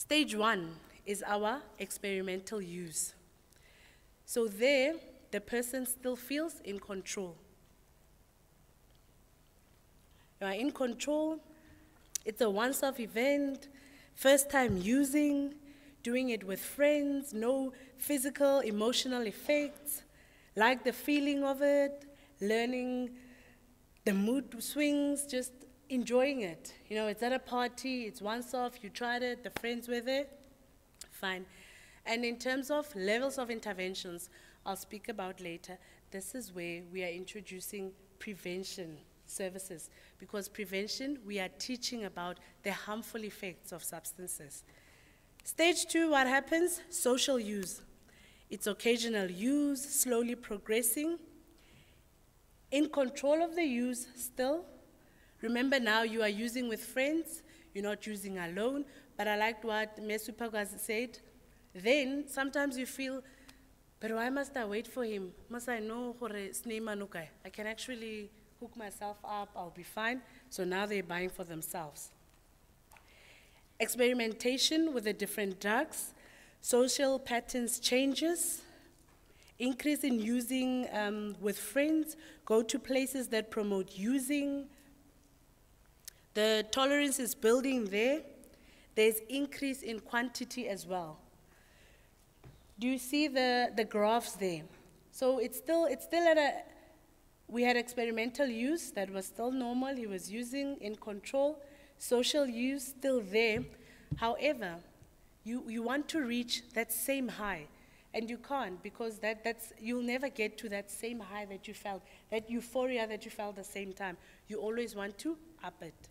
Stage one is our experimental use. So there, the person still feels in control. You are in control. It's a once off event, first time using, doing it with friends, no physical, emotional effects, like the feeling of it, learning the mood swings, just enjoying it. You know, it's at a party, it's once off, you tried it, the friends were there, fine. And in terms of levels of interventions, I'll speak about later, this is where we are introducing prevention services because prevention, we are teaching about the harmful effects of substances. Stage two, what happens? Social use. It's occasional use, slowly progressing. In control of the use still. Remember now you are using with friends, you're not using alone. But I liked what Mesupagaz said. Then sometimes you feel, but why must I wait for him? Must I know his name? I can actually hook myself up, I'll be fine. So now they're buying for themselves. Experimentation with the different drugs, social patterns changes, increase in using um, with friends, go to places that promote using. The tolerance is building there. There's increase in quantity as well. Do you see the, the graphs there? So it's still, it's still at a, we had experimental use that was still normal, he was using in control, social use still there. However, you, you want to reach that same high, and you can't because that, that's, you'll never get to that same high that you felt, that euphoria that you felt the same time. You always want to up it.